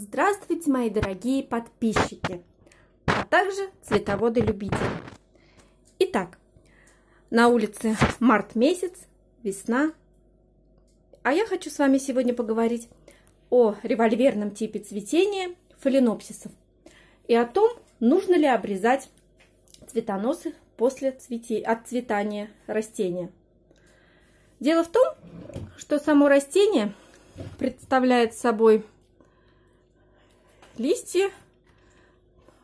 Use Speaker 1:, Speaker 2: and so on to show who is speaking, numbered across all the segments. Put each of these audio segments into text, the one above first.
Speaker 1: Здравствуйте, мои дорогие подписчики, а также цветоводы-любители. Итак, на улице март месяц, весна, а я хочу с вами сегодня поговорить о револьверном типе цветения фаленопсисов и о том, нужно ли обрезать цветоносы после цвете... отцветания растения. Дело в том, что само растение представляет собой листья,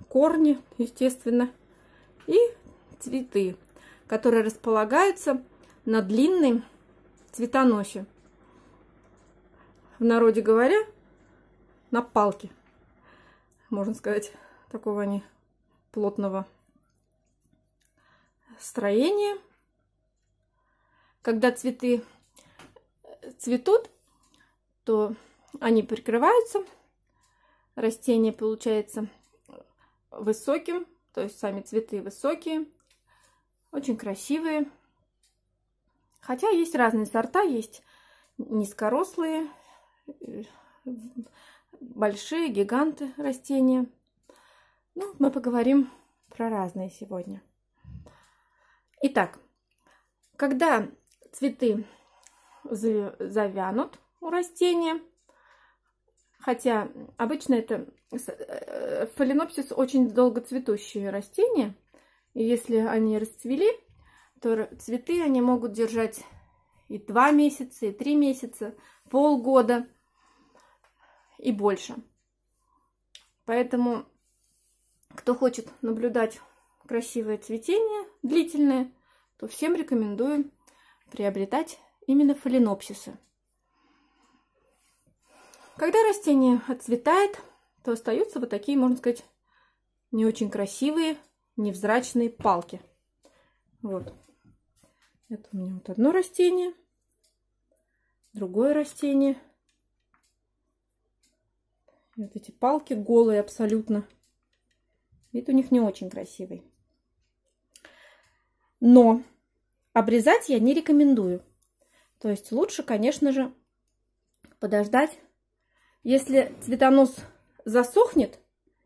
Speaker 1: корни, естественно, и цветы, которые располагаются на длинной цветоносе. В народе говоря, на палке, можно сказать, такого они плотного строения. Когда цветы цветут, то они прикрываются, растение получается высоким, то есть сами цветы высокие, очень красивые. Хотя есть разные сорта, есть низкорослые, большие, гиганты растения. Ну, мы поговорим про разные сегодня. Итак, когда цветы завянут у растения. Хотя обычно это э, фаленопсис очень долгоцветущие растения. И если они расцвели, то цветы они могут держать и два месяца, и три месяца, полгода и больше. Поэтому, кто хочет наблюдать красивое цветение, длительное, то всем рекомендую приобретать именно фаленопсисы. Когда растение отцветает, то остаются вот такие, можно сказать, не очень красивые, невзрачные палки. Вот. Это у меня вот одно растение, другое растение. И вот эти палки голые абсолютно. Вид у них не очень красивый. Но обрезать я не рекомендую. То есть лучше, конечно же, подождать. Если цветонос засохнет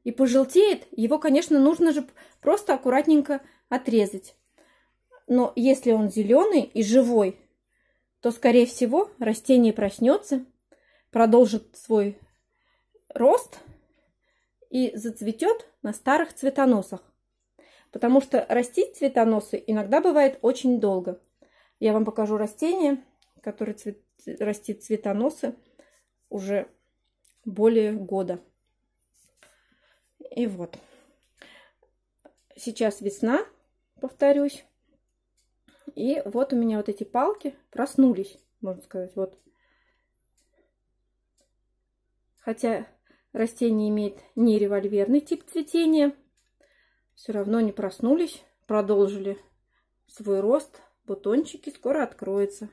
Speaker 1: и пожелтеет, его, конечно, нужно же просто аккуратненько отрезать. Но если он зеленый и живой, то, скорее всего, растение проснется, продолжит свой рост и зацветет на старых цветоносах. Потому что растить цветоносы иногда бывает очень долго. Я вам покажу растение, который цвет, растит цветоносы уже более года. И вот. Сейчас весна, повторюсь. И вот у меня вот эти палки проснулись, можно сказать. Вот. Хотя растение имеет не револьверный тип цветения, все равно не проснулись, продолжили свой рост. Бутончики скоро откроются.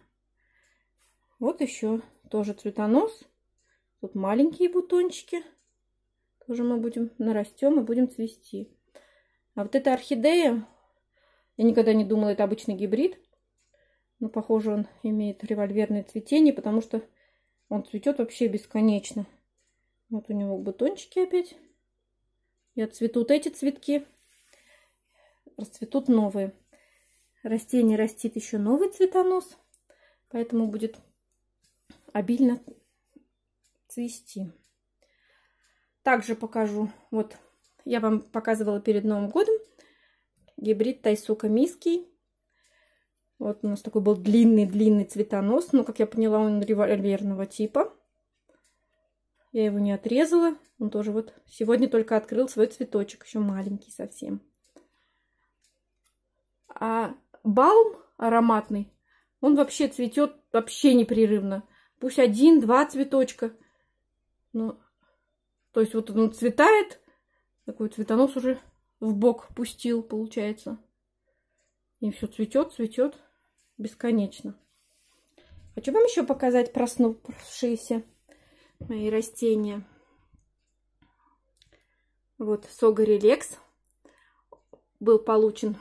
Speaker 1: Вот еще тоже цветонос. Тут маленькие бутончики. Тоже мы будем нарастем и будем цвести. А вот эта орхидея, я никогда не думала, это обычный гибрид. Но, похоже, он имеет револьверное цветение, потому что он цветет вообще бесконечно. Вот у него бутончики опять. И отцветут эти цветки. Расцветут новые. Растение растит еще новый цветонос. Поэтому будет обильно цвести. Также покажу, вот я вам показывала перед Новым годом гибрид Тайсука Миский. Вот у нас такой был длинный-длинный цветонос, но, как я поняла, он револьверного типа. Я его не отрезала, он тоже вот сегодня только открыл свой цветочек, еще маленький совсем. А балм ароматный, он вообще цветет вообще непрерывно пусть один-два цветочка. Ну, то есть вот он цветает, такой цветонос уже в бок пустил, получается. И все цветет, цветет бесконечно. Хочу вам еще показать проснувшиеся мои растения. Вот согорелекс был получен,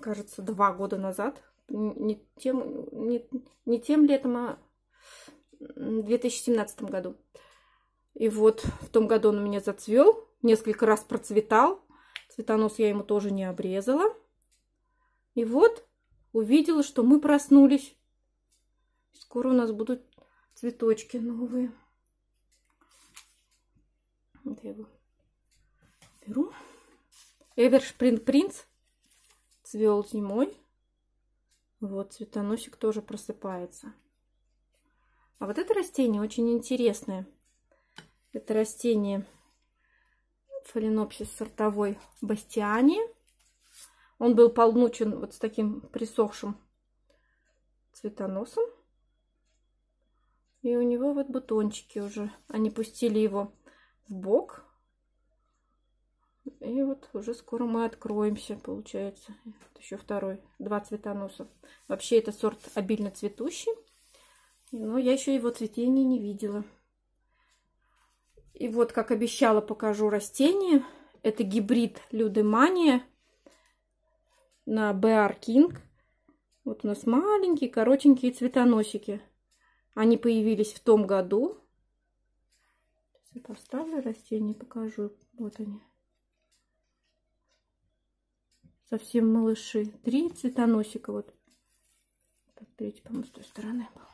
Speaker 1: кажется, два года назад не тем, не, не тем летом, а 2017 году. И вот в том году он у меня зацвел, несколько раз процветал. Цветонос я ему тоже не обрезала. И вот увидела, что мы проснулись. Скоро у нас будут цветочки новые. Вот я его беру. Эвершпринг принц цвел зимой. Вот цветоносик тоже просыпается. А вот это растение очень интересное. Это растение фаленопсис сортовой бастиани. Он был полнучен вот с таким присохшим цветоносом. И у него вот бутончики уже. Они пустили его в бок. И вот уже скоро мы откроемся, получается. Еще второй, два цветоноса. Вообще это сорт обильно цветущий. Но я еще его цветения не видела. И вот, как обещала, покажу растение. Это гибрид Людемания на BR King. Вот у нас маленькие, коротенькие цветоносики. Они появились в том году. Сейчас я поставлю растение, покажу. Вот они. Совсем малыши. Три цветоносика. Вот. Третий, по-моему, с той стороны был.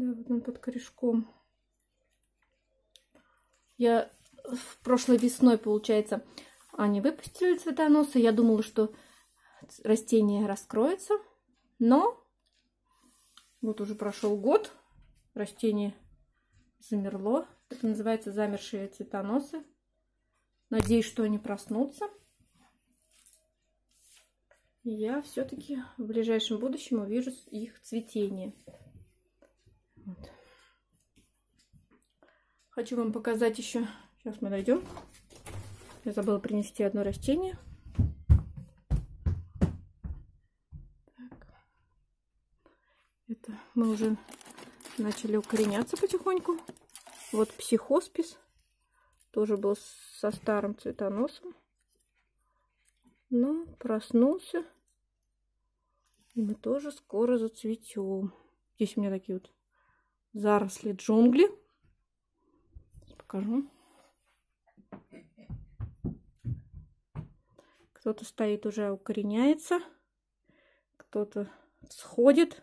Speaker 1: Да, вот он под корешком. Я в прошлой весной, получается, они выпустили цветоносы. Я думала, что растение раскроется. Но вот уже прошел год. Растение замерло. Это называется замершие цветоносы. Надеюсь, что они проснутся. И я все-таки в ближайшем будущем увижу их цветение. Вот. Хочу вам показать еще. Сейчас мы найдем. Я забыла принести одно растение. Так. Это мы уже начали укореняться потихоньку. Вот психоспис. Тоже был со старым цветоносом. Но проснулся. И мы тоже скоро зацветем. Здесь у меня такие вот заросли джунгли покажу. Кто-то стоит уже укореняется, кто-то сходит.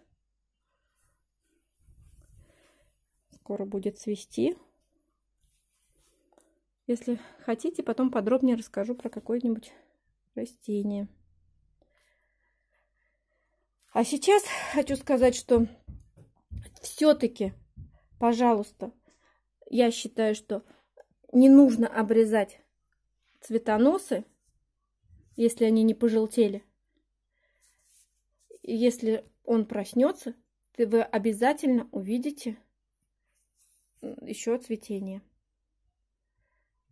Speaker 1: Скоро будет цвести. Если хотите, потом подробнее расскажу про какое-нибудь растение. А сейчас хочу сказать, что все-таки, пожалуйста, я считаю, что не нужно обрезать цветоносы, если они не пожелтели. Если он проснется, то вы обязательно увидите еще цветение.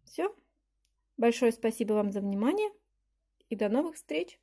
Speaker 1: Все. Большое спасибо вам за внимание и до новых встреч!